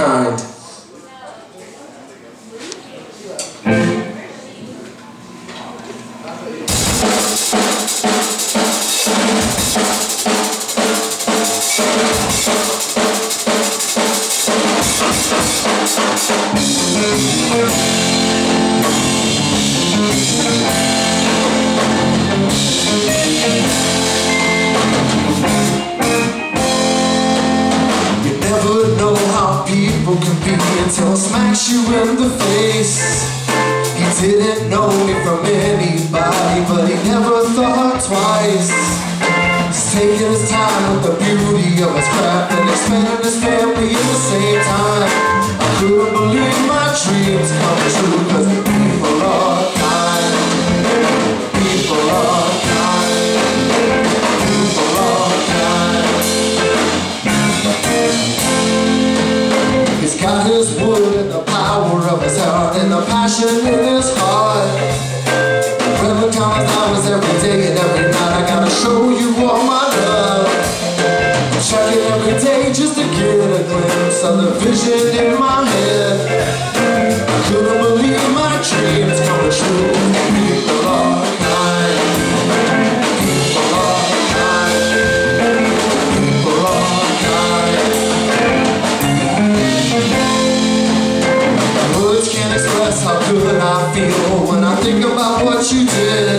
kind. Smacks you in the face. He didn't know me from anybody But he never thought twice. He's taking his time with the beauty of his craft And expanding his family at the same time. I couldn't believe my dreams come true Cause people are his heart And the passion in his heart. When the countless hours every day and every night I gotta show you all my love. Check it every day just to get a glimpse Of the vision in my head what you did